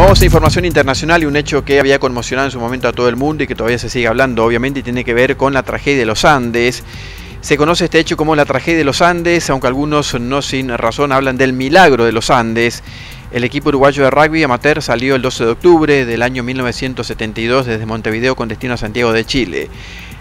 No, vamos información internacional y un hecho que había conmocionado en su momento a todo el mundo y que todavía se sigue hablando, obviamente, y tiene que ver con la tragedia de los Andes. Se conoce este hecho como la tragedia de los Andes, aunque algunos no sin razón hablan del milagro de los Andes. El equipo uruguayo de rugby amateur salió el 12 de octubre del año 1972 desde Montevideo con destino a Santiago de Chile.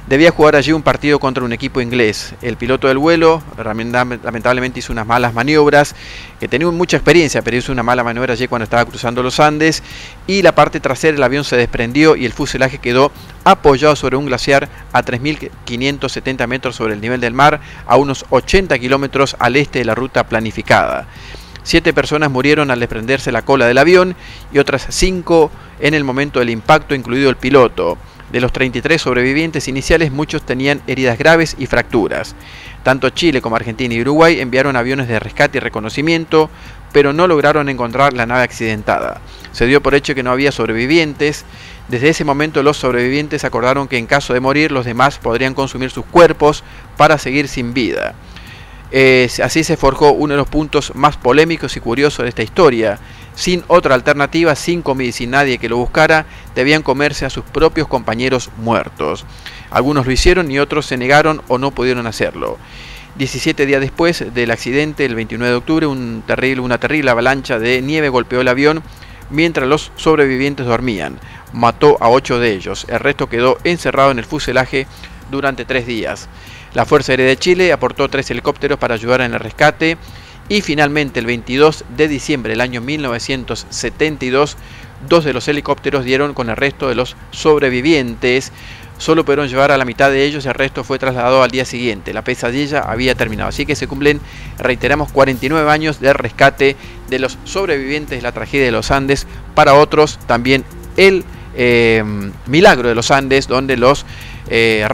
Debía jugar allí un partido contra un equipo inglés. El piloto del vuelo lamentablemente hizo unas malas maniobras, que tenía mucha experiencia, pero hizo una mala maniobra allí cuando estaba cruzando los Andes y la parte trasera del avión se desprendió y el fuselaje quedó apoyado sobre un glaciar a 3.570 metros sobre el nivel del mar, a unos 80 kilómetros al este de la ruta planificada. Siete personas murieron al desprenderse la cola del avión y otras cinco en el momento del impacto, incluido el piloto. De los 33 sobrevivientes iniciales, muchos tenían heridas graves y fracturas. Tanto Chile como Argentina y Uruguay enviaron aviones de rescate y reconocimiento, pero no lograron encontrar la nave accidentada. Se dio por hecho que no había sobrevivientes. Desde ese momento los sobrevivientes acordaron que en caso de morir los demás podrían consumir sus cuerpos para seguir sin vida. así se forjó uno de los puntos más polémicos y curiosos de esta historia sin otra alternativa, sin comida y sin nadie que lo buscara, debían comerse a sus propios compañeros muertos. Algunos lo hicieron y otros se negaron o no pudieron hacerlo. 17 días después del accidente, el 29 de octubre, un terrible, una terrible avalancha de nieve golpeó el avión mientras los sobrevivientes dormían. Mató a ocho de ellos. El resto quedó encerrado en el fuselaje durante tres días. La Fuerza Aérea de Chile aportó tres helicópteros para ayudar en el rescate y finalmente el 22 de diciembre del año 1972, dos de los helicópteros dieron con el resto de los sobrevivientes. Solo pudieron llevar a la mitad de ellos, el resto fue trasladado al día siguiente. La pesadilla había terminado. Así que se cumplen, reiteramos, 49 años de rescate de los sobrevivientes de la tragedia de los Andes. Para otros también el eh, milagro de los Andes, donde los eh,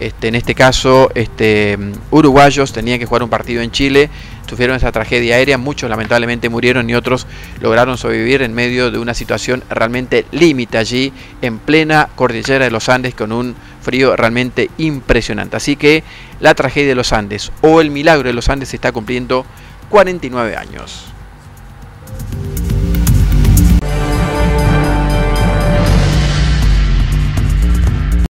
este, en este caso este, uruguayos, tenían que jugar un partido en Chile, sufrieron esa tragedia aérea, muchos lamentablemente murieron y otros lograron sobrevivir en medio de una situación realmente límite allí, en plena cordillera de los Andes, con un frío realmente impresionante. Así que la tragedia de los Andes o el milagro de los Andes se está cumpliendo 49 años.